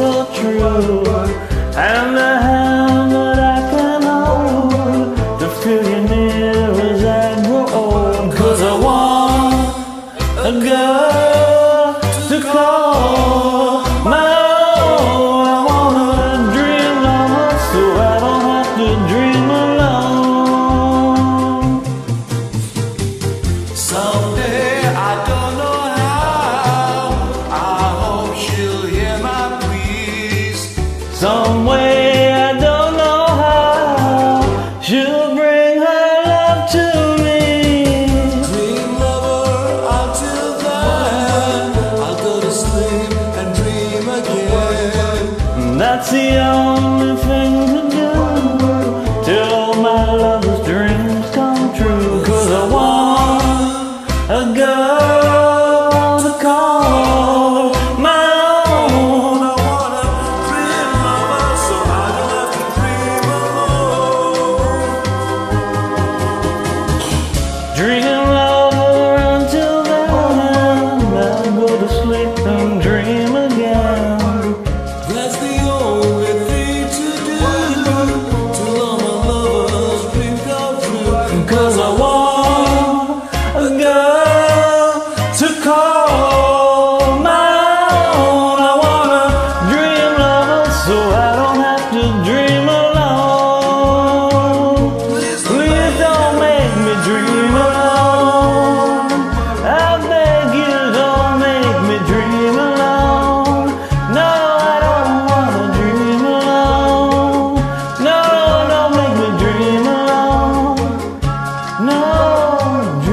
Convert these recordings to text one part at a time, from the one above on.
so true. And the hand that I can hold To feel you near as I grow old Cause I want a girl to call chiều.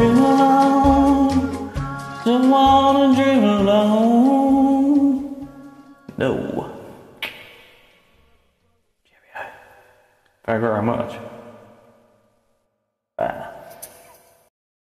alone. Don't wanna dream alone. No. Cheerio. Thank you very much.